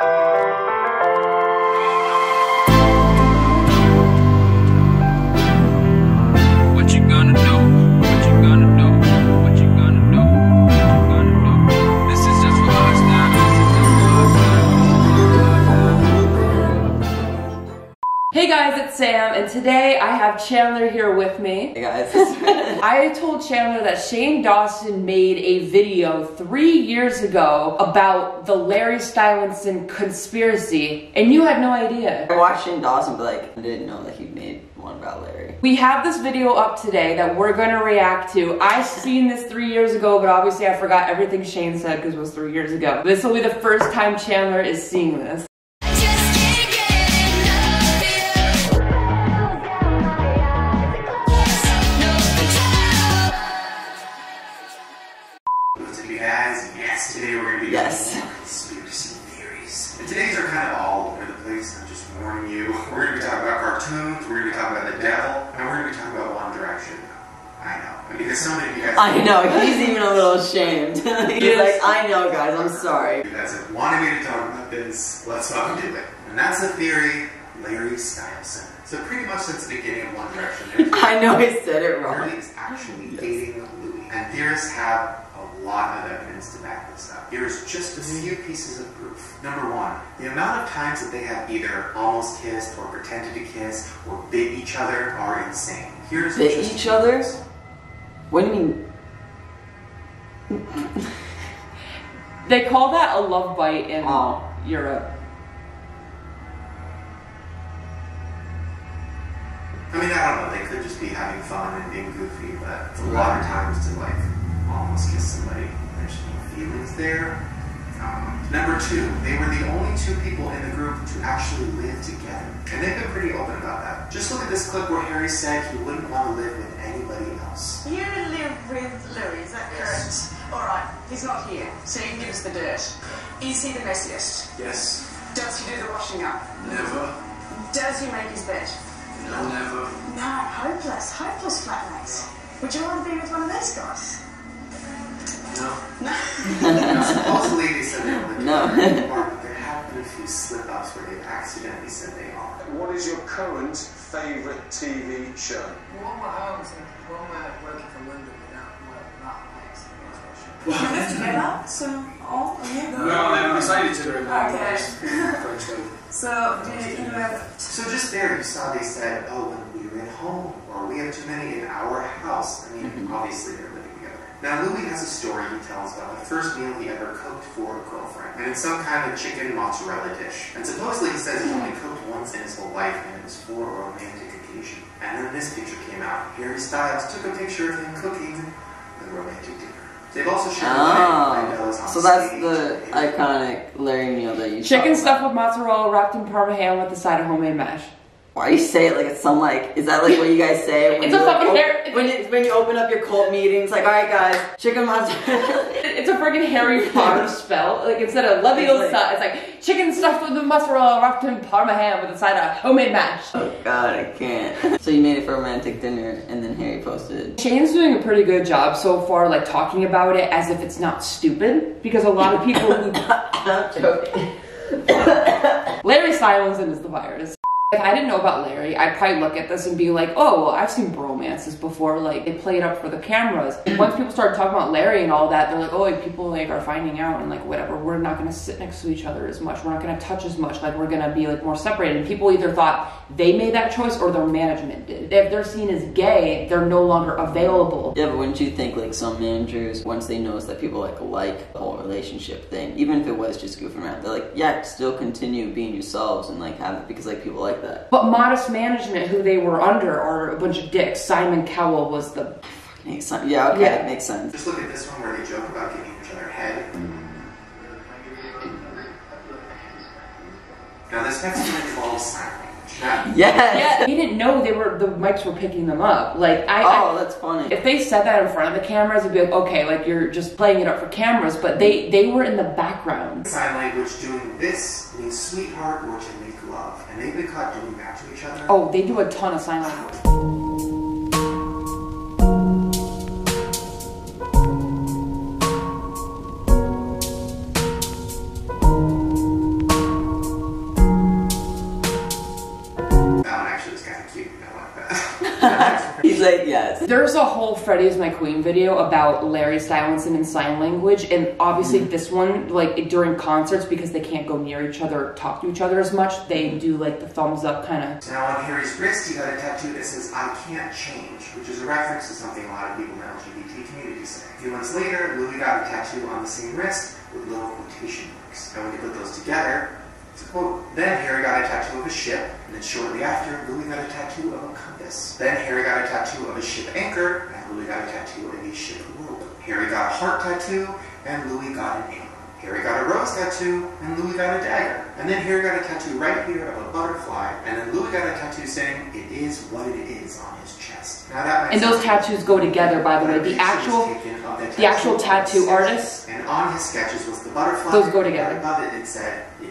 What and today I have Chandler here with me. Hey guys. I told Chandler that Shane Dawson made a video three years ago about the Larry Stylinson conspiracy, and you had no idea. I watched Shane Dawson, but like I didn't know that he made one about Larry. We have this video up today that we're gonna react to. I seen this three years ago, but obviously I forgot everything Shane said because it was three years ago. This will be the first time Chandler is seeing this. About the devil, and we're going to be talking about One Direction. I know, because so many of you guys. I know, he's even a little ashamed. he's Yes. like, I know guys, I'm sorry. You guys have wanted me to talk about this. Let's fucking do it. And that's the theory, Larry Styleson. So pretty much since the beginning of One Direction, I know he said it wrong. Larry is actually dating Louis. And theorists have a lot of evidence to back this up. Here's just a few pieces of proof. Number one, the amount of times that they have either almost kissed or pretended to kiss or bit each other are insane. Here's Bit just each other? What do you mean? They call that a love bite in Oh. Europe. I mean, I don't know. They could just be having fun and being goofy, but it's a lot of times to like almost kiss somebody. There's no feelings there. Um, number two, they were the only two people in the group to actually live together, and they've been pretty open about that. Just look at this clip where Harry said he wouldn't want to live with anybody else. You live with Louis, is that correct? Alright, he's not here, so you can give us the dirt. Is he the messiest? Yes. Does he do the washing up? Never. Does he make his bed? No, never. No, hopeless, hopeless flatmates. Would you want to be with one of those guys? No. No. Now, supposedly they said they were No. but there have been a few slip-ups where they've accidentally said they are. What is your current favourite TV show? One more house and one more working from London without work, not nice. You live together, so all of you? No, they've decided to during Okay. So, do you, you have So just there, you saw they said, oh, when we were at home, or we have too many in our house. I mean, mm-hmm. obviously they're living together. Now, Louis has a story he tells about the first meal he ever cooked for a girlfriend, and it's some kind of chicken mozzarella dish. And supposedly he says he only cooked once in his whole life, and it was for a romantic occasion. And then this picture came out. Harry Styles took a picture of him cooking the romantic dinner. They've also shared wedding Oh. So that's stage. the iconic Larry meal that you Chicken talk stuffed with mozzarella wrapped in parma ham with a side of homemade mash. Why you say it like it's some like is that like what you guys say when It's you a fucking hair- when you, when you open up your cult meetings like all right guys chicken mozzarella It's a freaking Harry Potter spell. Like instead of Leviosa, It's like- it's like chicken stuffed with the mozzarella wrapped in parma ham with a side of homemade mash. oh god I can't so you made it for a romantic dinner and then Harry posted Shane's doing a pretty good job so far, like talking about it as if it's not stupid, because a lot of people who I'm joking Larry Stylinson is the virus. If I didn't know about Larry, I'd probably look at this and be like, oh, well, I've seen bromances before. Like, they play it up for the cameras. And once people start talking about Larry and all that, they're like, oh, like, people like are finding out and like whatever. We're not gonna sit next to each other as much. We're not gonna touch as much. Like, we're gonna be like more separated. And people either thought they made that choice or their management did. If they're seen as gay, they're no longer available. yeah but wouldn't you think like some managers once they notice that people like like the whole relationship thing even if it was just goofing around they're like yeah still continue being yourselves and like have it because like people like that But modest management, who they were under, are a bunch of dicks. Simon Cowell was the makes sense yeah okay Yeah. makes sense Just look at this one where they joke about giving each other head. Mm. Now this next one involves sign language. Yes Yeah, he didn't know they were the mics were picking them up. Like I, oh I that's funny if they said that in front of the cameras, it'd be like, okay, like you're just playing it up for cameras. But they they were in the background. Sign language doing this means sweetheart or to make love. And they've been caught doing that to each other. Oh, they do a ton of sign language. like yes. There's a whole Freddie is my queen video about Larry Stylinson in sign language, and obviously Mm. this one, like during concerts, because they can't go near each other or talk to each other as much, they do like the thumbs up kind of. So now on Harry's wrist, he got a tattoo that says, I can't change, which is a reference to something a lot of people in the LGBT community say. A few months later, Louis got a tattoo on the same wrist with little quotation marks. And when you put those together, quote. Then Harry got a tattoo of a ship, and then shortly after, Louis got a tattoo of a compass. Then Harry got a tattoo of a ship anchor, and Louis got a tattoo of a ship rope. Harry got a heart tattoo, and Louis got an arrow. Harry got a rose tattoo, and Louis got a dagger. And then Harry got a tattoo right here of a butterfly, and then Louis got a tattoo saying, It is what it is on his chest. Now that And those tattoos go together, by the way. The actual, the actual tattoo artist. And on his sketches was the butterfly. Those go and together. Above it, it said, It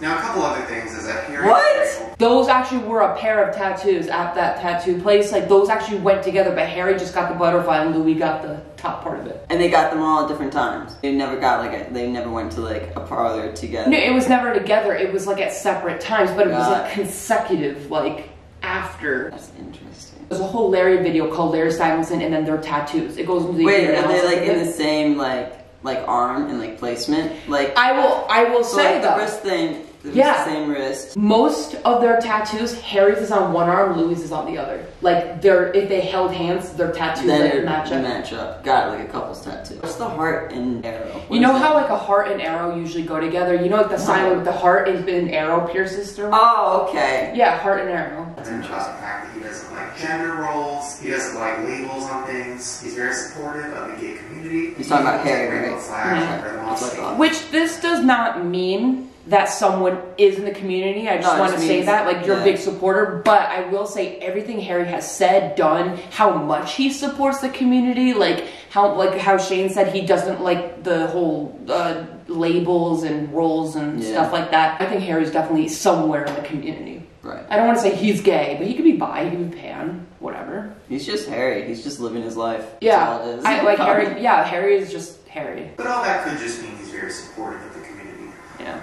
Now, a couple other things is that Harry. What? Those actually were a pair of tattoos at that tattoo place. Like those actually went together, but Harry just got the butterfly and Louis got the top part of it. And they got them all at different times. They never got like a, they never went to like a parlor together. No, it was never together. It was like at separate times, but it was like consecutive, like after. That's interesting. There's a whole Larry video called Larry Stylinson and then their tattoos. It goes into the Wait, are they like in the same like like arm and like placement? Like I will. I will so say like the though. wrist thing. The Yeah. same wrist. Most of their tattoos, Harry's is on one arm, Louis is on the other. Like they're if they held hands, their tattoos Then like it match up. match up. Got it, like a couple's tattoo. What's the heart and arrow? What You know how that? like a heart and arrow usually go together. You know like the sign with the heart and an arrow pierces through. Oh, okay. Yeah, heart and arrow. And then about the fact that he doesn't like gender roles, he doesn't like labels on things, he's very supportive of the gay community. He's talking about Harry, rainbow right? flags are the That's most what I thought. Which this does not mean that someone is in the community. I just No, want to say that, like you're a big supporter. But I will say everything Harry has said, done, how much he supports the community, like how like how Shane said he doesn't like the whole uh, labels and roles and Yeah. stuff like that. I think Harry's definitely somewhere in the community. Right. I don't want to say he's gay, but he could be bi, he could be pan, whatever. He's just Harry. He's just living his life. That's Yeah, all it is. I like Harry. Yeah, Harry is just Harry. But all that could just mean he's very supportive of the community. Yeah.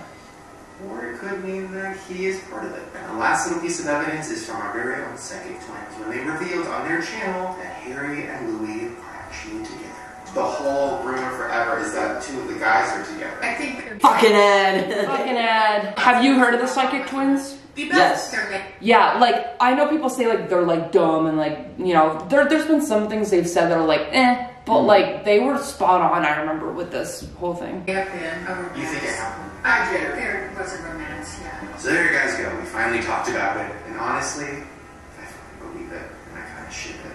Or it could mean that he is part of it. And the last little piece of evidence is from our very own psychic twins when they revealed on their channel that Harry and Louis are actually together. The whole rumor forever is that two of the guys are together. I think they're Fucking Ed. Fucking Ed. Have you heard of the psychic twins? Yes. Yeah, like I know people say like they're like dumb and like you know there there's been some things they've said that are like eh, but like they were spot on. I remember with this whole thing. up in a. You think it happened? I did. There was a romance, yeah. So there you guys go. We finally talked about it. And honestly, I fucking believe it. And I kind of ship it.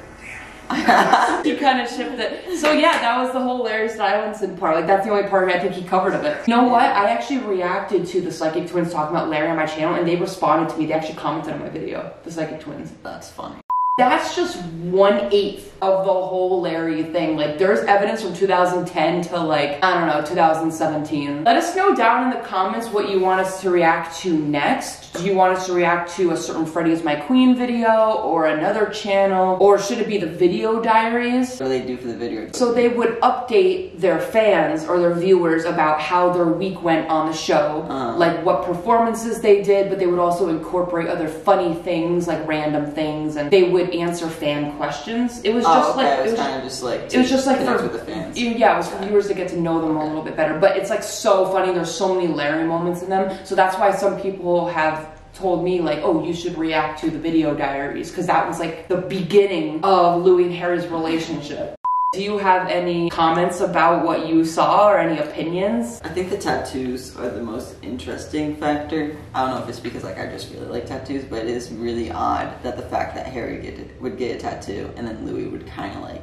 Damn. He kind of shipped it. So yeah, that was the whole Larry Stylinson part. Like that's the only part I think he covered of it. You know what? I actually reacted to the psychic twins talking about Larry on my channel, and they responded to me. They actually commented on my video. The psychic twins. That's funny. That's just one eighth of the whole Larry thing. Like, there's evidence from 2010 to like, I don't know, 2017. Let us know down in the comments what you want us to react to next. Do you want us to react to a certain Freddie is My Queen video or another channel? Or should it be the video diaries? What do they do for the video? So they would update their fans or their viewers about how their week went on the show, Uh. like what performances they did, but they would also incorporate other funny things like random things, and they would answer fan questions. It was oh, just okay. like it was kind of just like it was just like for with the fans. Yeah, it was for viewers to get to know them a little bit better. But it's like so funny. There's so many Larry moments in them. So that's why some people have told me like, oh, you should react to the video diaries because that was like the beginning of Louis and Harry's relationship. Do you have any comments about what you saw or any opinions? I think the tattoos are the most interesting factor. I don't know if it's because like I just really like tattoos, but it is really odd that the fact that Harry get would get a tattoo and then Louis would kind of like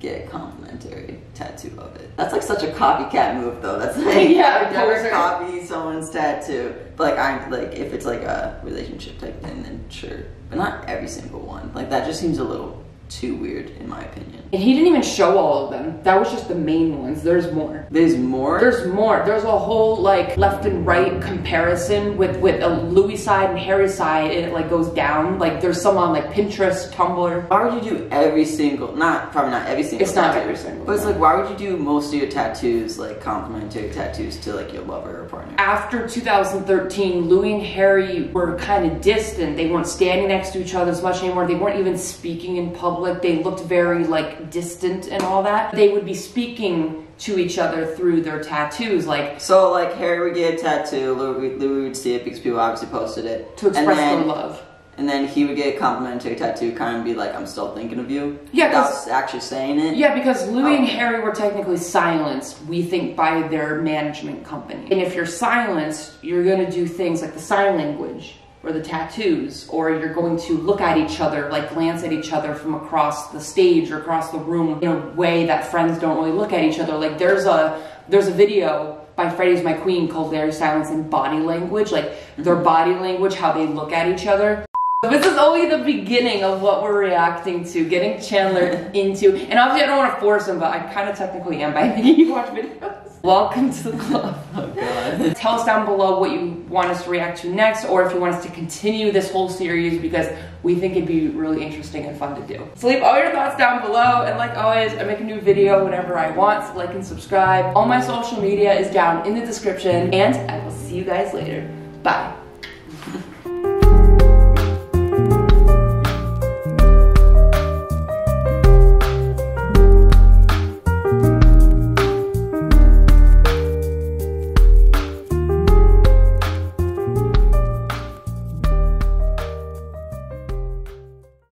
get a complimentary tattoo of it. That's like such a copycat move though. That's like Yeah, I never copy someone's tattoo. But like I'm like if it's like a relationship type thing, then sure. But not every single one. Like that just seems a little too weird in my opinion. And he didn't even show all of them. That was just the main ones. There's more. There's more. There's more. There's a whole like left and right comparison with with a Louis side and Harry side, and it like goes down. Like there's some on like Pinterest, Tumblr. why would you do every single? Not probably not every single. It's not every single, But it's like, why would you do most of your tattoos like complimentary tattoos to like your lover or partner? After 2013, Louis and Harry were kind of distant. They weren't standing next to each other as much anymore. They weren't even speaking in public. Like they looked very like distant and all that. They would be speaking to each other through their tattoos, like So like Harry would get a tattoo, Louis, Louis would see it because people obviously posted it to express and then, their love. And then he would get a complimentary tattoo, kind of be like, "I'm still thinking of you." Yeah, without actually saying it. Yeah, because Louis and Oh. Harry were technically silenced, we think, by their management company. And if you're silenced, you're going to do things like the sign language or the tattoos, or you're going to look at each other, like glance at each other from across the stage or across the room in a way that friends don't really look at each other. Like there's a there's a video by Freddie's My Queen called Larry Silence and Body Language, like mm-hmm. their body language, how they look at each other. This is only the beginning of what we're reacting to, getting Chandler into, and obviously I don't want to force him, but I kind of technically am by making you watch videos. Welcome to the club. Oh god. Tell us down below what you want us to react to next, or if you want us to continue this whole series because we think it'd be really interesting and fun to do. So leave all your thoughts down below, and like always, I make a new video whenever I want, so like and subscribe. All my social media is down in the description, and I will see you guys later. Bye.